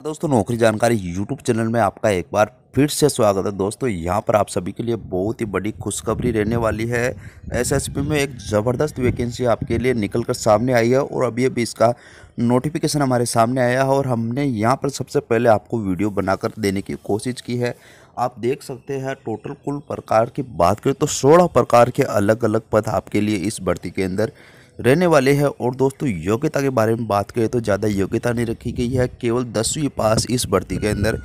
दोस्तों, नौकरी जानकारी यूट्यूब चैनल में आपका एक बार फिर से स्वागत है। दोस्तों, यहाँ पर आप सभी के लिए बहुत ही बड़ी खुशखबरी रहने वाली है। एसएसपी में एक ज़बरदस्त वैकेंसी आपके लिए निकल कर सामने आई है और अभी अभी इसका नोटिफिकेशन हमारे सामने आया है और हमने यहाँ पर सबसे पहले आपको वीडियो बनाकर देने की कोशिश की है। आप देख सकते हैं टोटल कुल प्रकार की बात करें तो सोलह प्रकार के अलग अलग पद आपके लिए इस भर्ती के अंदर रहने वाले हैं। और दोस्तों, योग्यता के बारे में बात करें तो ज़्यादा योग्यता नहीं रखी गई है, केवल दसवीं पास इस भर्ती के अंदर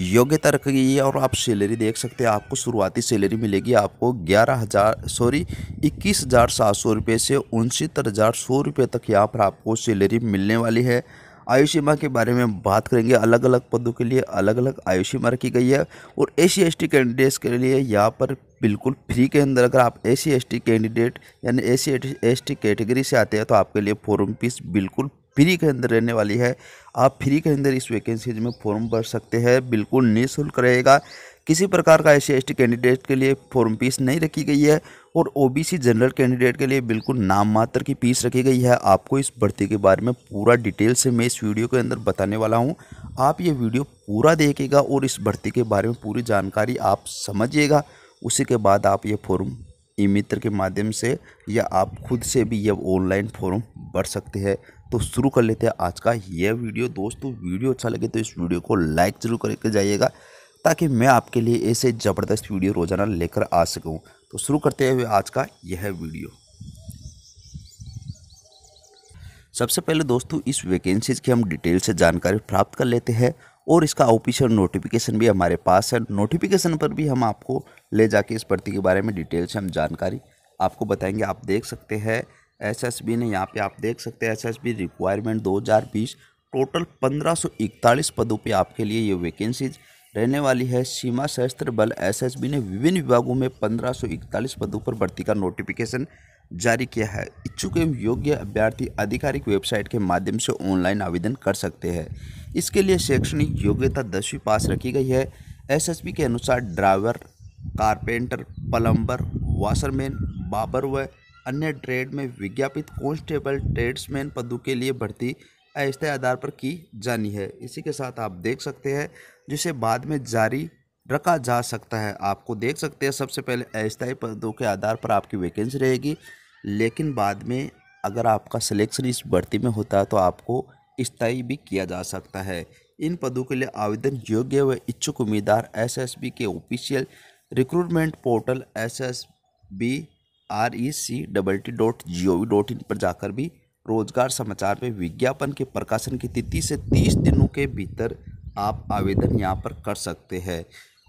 योग्यता रखी गई है। और आप सैलरी देख सकते हैं, आपको शुरुआती सैलरी मिलेगी आपको ग्यारह हज़ार, सॉरी, इक्कीस हज़ार सात सौ रुपये से उनसत्तर हज़ार सौ रुपये तक यहाँ पर आपको सैलरी मिलने वाली है। आयु सीमा के बारे में बात करेंगे अलग अलग पदों के लिए अलग अलग आयुषीमा रखी गई है और A C S T candidates के लिए यहाँ पर बिल्कुल फ्री के अंदर अगर आप A C S T candidate यानी A C S T category से आते हैं तो आपके लिए फॉर्म फ़ीस बिल्कुल फ्री के अंदर रहने वाली है। आप फ्री के अंदर इस वैकेंसीज में फॉर्म भर सकते हैं, बिल्कुल निःशुल्क रहेगा। किसी प्रकार का एस सी कैंडिडेट के लिए फॉर्म फ़ीस नहीं रखी गई है और ओबीसी जनरल कैंडिडेट के लिए बिल्कुल नाम मात्र की फ़ीस रखी गई है। आपको इस भर्ती के बारे में पूरा डिटेल से मैं इस वीडियो के अंदर बताने वाला हूँ। आप ये वीडियो पूरा देखिएगा और इस भर्ती के बारे में पूरी जानकारी आप समझिएगा। उसी के बाद आप ये फॉर्म ई मित्र के माध्यम से या आप खुद से भी ये ऑनलाइन फॉर्म भर सकते हैं। तो शुरू कर लेते हैं आज का यह वीडियो। दोस्तों, वीडियो अच्छा लगे तो इस वीडियो को लाइक ज़रूर करके जाइएगा। ताकि मैं आपके लिए ऐसे ज़बरदस्त वीडियो रोज़ाना लेकर आ सकूँ। तो शुरू करते हुए आज का यह वीडियो। सबसे पहले दोस्तों, इस वैकेंसीज की हम डिटेल से जानकारी प्राप्त कर लेते हैं और इसका ऑफिशियल नोटिफिकेशन भी हमारे पास है। नोटिफिकेशन पर भी हम आपको ले जाके इस भर्ती के बारे में डिटेल से हम जानकारी आपको बताएँगे। आप देख सकते हैं एसएसबी ने यहाँ पे आप देख सकते हैं एसएसबी रिक्वायरमेंट 2020 टोटल 1541 पदों पे आपके लिए ये वैकेंसीज रहने वाली है। सीमा सशस्त्र बल एसएसबी ने विभिन्न विभागों में 1541 पदों पर भर्ती का नोटिफिकेशन जारी किया है। इच्छुक एवं योग्य अभ्यर्थी आधिकारिक वेबसाइट के माध्यम से ऑनलाइन आवेदन कर सकते हैं। इसके लिए शैक्षणिक योग्यता दसवीं पास रखी गई है। एसएसबी के अनुसार driver, carpenter, plumber washerman barber व अन्य ट्रेड में विज्ञापित कॉन्स्टेबल ट्रेड्समैन पदों के लिए भर्ती अस्थायी आधार पर की जानी है। इसी के साथ आप देख सकते हैं, जिसे बाद में जारी रखा जा सकता है। आपको देख सकते हैं, सबसे पहले अस्थायी पदों के आधार पर आपकी वैकेंसी रहेगी, लेकिन बाद में अगर आपका सिलेक्शन इस भर्ती में होता है तो आपको स्थायी भी किया जा सकता है। इन पदों के लिए आवेदन योग्य व इच्छुक उम्मीदवार एसएसबी के official recruitment portal S S B R E C double T dot G O V dot in पर जाकर भी रोज़गार समाचार में विज्ञापन के प्रकाशन की तिथि से 30 दिनों के भीतर आप आवेदन यहाँ पर कर सकते हैं।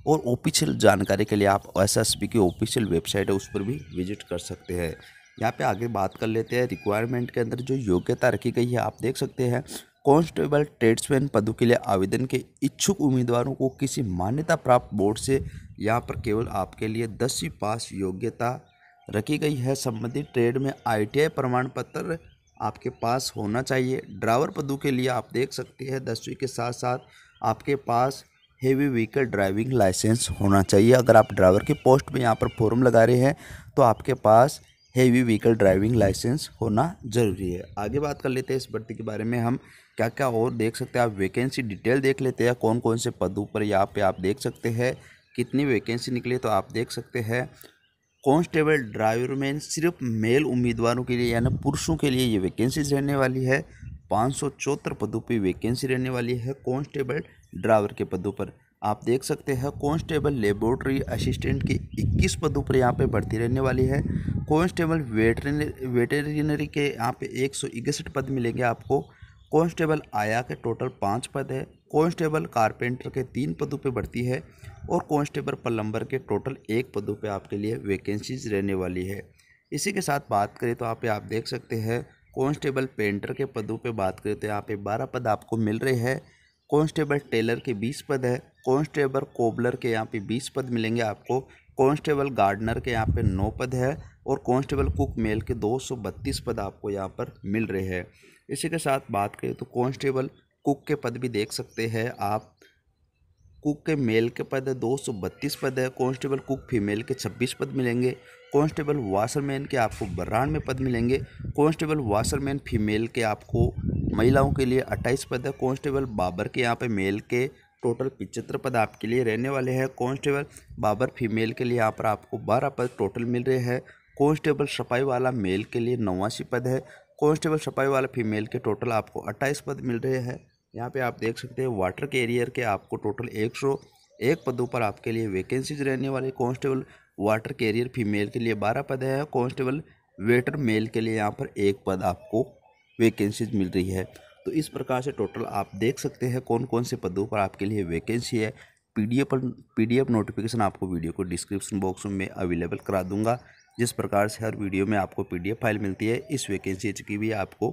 और ऑफिशियल जानकारी के लिए आप एस एस बी की ऑफिशियल वेबसाइट है, उस पर भी विज़िट कर सकते हैं। यहाँ पे आगे बात कर लेते हैं रिक्वायरमेंट के अंदर जो योग्यता रखी गई है, आप देख सकते हैं कांस्टेबल ट्रेड्समैन पदों के लिए आवेदन के इच्छुक उम्मीदवारों को किसी मान्यता प्राप्त बोर्ड से यहाँ पर केवल आपके लिए दसवीं पास योग्यता रखी गई है। संबंधित ट्रेड में आईटीआई प्रमाण पत्र आपके पास होना चाहिए। ड्राइवर पदों के लिए आप देख सकते हैं, दसवीं के साथ साथ आपके पास हेवी व्हीकल ड्राइविंग लाइसेंस होना चाहिए। अगर आप ड्राइवर के पोस्ट में यहाँ पर फॉर्म लगा रहे हैं तो आपके पास हेवी व्हीकल ड्राइविंग लाइसेंस होना ज़रूरी है। आगे बात कर लेते हैं, इस भर्ती के बारे में हम क्या क्या और देख सकते हैं। आप वैकेंसी डिटेल देख लेते हैं कौन कौन से पदों पर यहाँ पे आप देख सकते हैं। कितनी वैकेंसी निकली तो आप देख सकते हैं। कांस्टेबल ड्राइवर में सिर्फ़ मेल उम्मीदवारों के लिए, यानी पुरुषों के लिए ये वैकेंसीज रहने वाली है। पाँच सौ चौहत्तर पदों पर वैकेंसी रहने वाली है कांस्टेबल ड्राइवर के पदों पर। आप देख सकते हैं कांस्टेबल लेबोरेटरी असिस्टेंट की 21 पदों पर यहाँ पे भर्ती रहने वाली है। कांस्टेबल वेटरनरी के यहाँ पे एक सौ इकसठ पद मिलेंगे आपको। कांस्टेबल आया के टोटल पाँच पद है। कांस्टेबल कारपेंटर के तीन पदों पे बढ़ती है और कांस्टेबल पलम्बर के टोटल एक पदों पे आपके लिए वैकेंसीज रहने वाली है। इसी के साथ बात करें तो आप आप देख सकते हैं कांस्टेबल पेंटर के पदों पे बात करें तो यहाँ पे बारह पद आपको मिल रहे हैं। कांस्टेबल टेलर के बीस पद है कांस्टेबल कोबलर के यहाँ पे बीस पद मिलेंगे आपको कांस्टेबल गार्डनर के यहाँ पे नौ पद है और कांस्टेबल कुक मेल के दो सौ बत्तीस पद आपको यहाँ पर मिल रहे हैं। इसी के साथ बात करें तो कांस्टेबल कुक के पद भी देख सकते हैं आप। कुक के मेल के पद दो सौ बत्तीस पद है। कांस्टेबल कुक फीमेल के छब्बीस पद मिलेंगे। कांस्टेबल वाशरमैन के आपको बरानवे पद मिलेंगे। कांस्टेबल वाशरमैन फीमेल के आपको महिलाओं के लिए अट्ठाईस पद है। कांस्टेबल बाबर के यहाँ पे मेल के टोटल पिचहत्तर पद आपके लिए रहने वाले हैं। कांस्टेबल बाबर फीमेल के लिए यहाँ पर आपको बारह पद टोटल मिल रहे हैं। कांस्टेबल सफ़ाई वाला मेल के लिए नवासी पद है। कांस्टेबल सफ़ाई वाला फीमेल के टोटल आपको अट्ठाईस पद मिल रहे हैं। यहाँ पे आप देख सकते हैं वाटर कैरियर के आपको टोटल एक सौ, एक पदों पर आपके लिए वैकेंसीज रहने वाले कांस्टेबल वाटर कैरियर फीमेल के लिए बारह पद है कांस्टेबल वेटर मेल के लिए यहाँ पर एक पद आपको वैकेंसीज मिल रही है। तो इस प्रकार से टोटल आप देख सकते हैं कौन कौन से पदों पर आपके लिए वैकेंसी है। पीडीएफ पर नोटिफिकेशन आपको वीडियो को डिस्क्रिप्शन बॉक्स में अवेलेबल करा दूँगा। जिस प्रकार से हर वीडियो में आपको पीडीएफ फ़ाइल मिलती है, इस वैकेंसी की भी आपको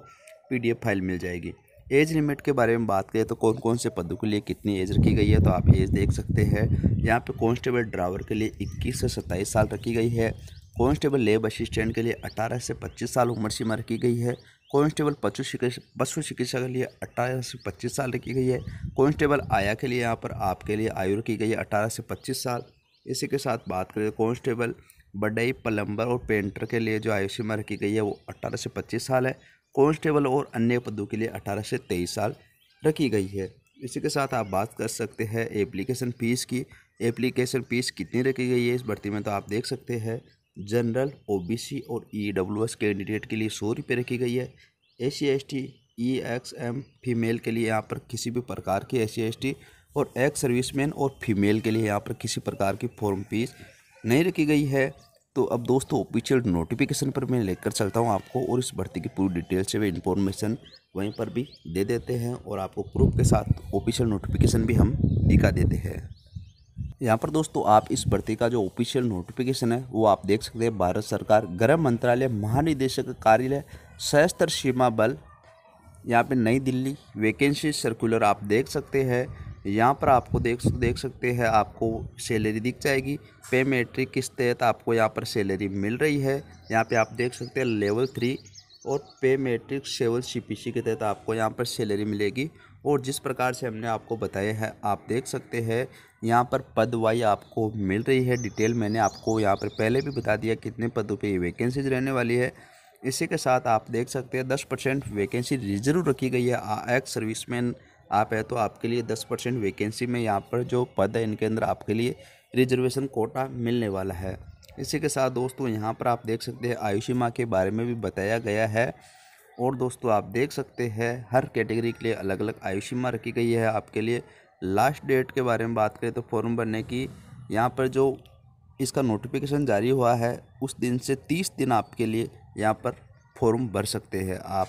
पीडीएफ फ़ाइल मिल जाएगी। एज लिमिट के बारे में बात करें तो कौन कौन से पदों के लिए कितनी एज रखी गई है तो आप एज देख सकते हैं। यहाँ पे कांस्टेबल ड्राइवर के लिए 21 से 27 साल रखी गई है। कांस्टेबल लेब असिस्टेंट के लिए 18 से 25 साल उम्र सीमा रखी गई है। कांस्टेबल पशु चिकित्सा पशु चिकित्सा के लिए 18 से 25 साल रखी गई है। कांस्टेबल आया के लिए यहाँ पर आपके लिए आयु रखी गई है अठारह से पच्चीस साल। इसी के साथ बात करें कांस्टेबल बडई प्लम्बर और पेंटर के लिए जो आयु सीमा रखी गई है वो अट्ठारह से पच्चीस साल है। कांस्टेबल और अन्य पदों के लिए 18 से 23 साल रखी गई है। इसी के साथ आप बात कर सकते हैं एप्लीकेशन फ़ीस की। एप्लीकेशन फ़ीस कितनी रखी गई है? इस भर्ती में तो आप देख सकते हैं जनरल ओबीसी और ईडब्ल्यूएस e कैंडिडेट के लिए सौ रुपये रखी गई है। C S T E X M female के लिए यहाँ पर किसी भी प्रकार की सी एस टी और एक्स सर्विसमैन और फीमेल के लिए यहाँ पर किसी प्रकार की फॉर्म फ़ीस नहीं रखी गई है। तो अब दोस्तों ऑफिशियल नोटिफिकेशन पर मैं लेकर चलता हूँ आपको और इस भर्ती की पूरी डिटेल से भी इन्फॉर्मेशन वहीं पर भी दे देते हैं और आपको प्रूफ के साथ ऑफिशियल नोटिफिकेशन भी हम दिखा देते हैं। यहाँ पर दोस्तों, आप इस भर्ती का जो ऑफिशियल नोटिफिकेशन है, वो आप देख सकते हैं। भारत सरकार, गृह मंत्रालय, महानिदेशक कार्यालय, सशस्त्र सीमा बल, यहाँ पे नई दिल्ली वैकेंसी सर्कुलर आप देख सकते हैं। यहाँ पर आपको देख देख सकते हैं, आपको सैलरी दिख जाएगी। पे मेट्रिक किस तहत आपको यहाँ पर सैलरी मिल रही है। यहाँ पे आप देख सकते हैं, लेवल थ्री और पे मेट्रिक सेवल सी के तहत आपको यहाँ पर सैलरी मिलेगी। और जिस प्रकार से हमने आपको बताया है, आप देख सकते हैं, यहाँ पर पद वाई आपको मिल रही है। डिटेल मैंने आपको यहाँ पर पहले भी बता दिया कितने पदों पे वैकेंसीज रहने वाली है। इसी के साथ आप देख सकते हैं, दस परसेंट वैकेंसी रिज़र्व रखी गई है एक्स सर्विसमैन आप है तो आपके लिए दस परसेंट वैकेंसी में यहाँ पर जो पद है, इनके अंदर आपके लिए रिजर्वेशन कोटा मिलने वाला है। इसी के साथ दोस्तों, यहाँ पर आप देख सकते हैं, आयुषी के बारे में भी बताया गया है। और दोस्तों, आप देख सकते हैं, हर कैटेगरी के लिए अलग अलग आयुषी रखी गई है। आपके लिए लास्ट डेट के बारे में बात करें तो फॉर्म भरने की यहाँ पर जो इसका नोटिफिकेशन जारी हुआ है, उस दिन से तीस दिन आपके लिए यहाँ पर फॉर्म भर सकते हैं आप।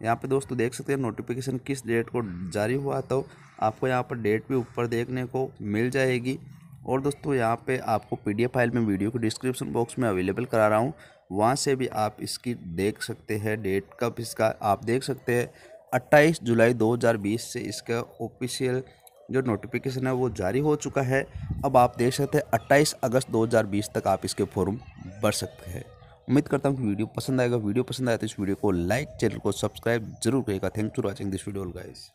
यहाँ पे दोस्तों देख सकते हैं नोटिफिकेशन किस डेट को जारी हुआ तो आपको यहाँ पर डेट भी ऊपर देखने को मिल जाएगी। और दोस्तों यहाँ पे आपको पीडीएफ फ़ाइल में वीडियो को डिस्क्रिप्शन बॉक्स में अवेलेबल करा रहा हूँ। वहाँ से भी आप इसकी देख सकते हैं डेट कब इसका आप देख सकते हैं। अट्ठाईस जुलाई 2020 से इसका ऑफिशियल जो नोटिफिकेशन है वो जारी हो चुका है। अब आप देख सकते हैं अट्ठाईस अगस्त 2020 तक आप इसके फॉर्म भर सकते हैं। उम्मीद करता हूँ कि वीडियो पसंद आएगा। वीडियो पसंद आया तो इस वीडियो को लाइक चैनल को सब्सक्राइब ज़रूर करेगा thank for watching this video guys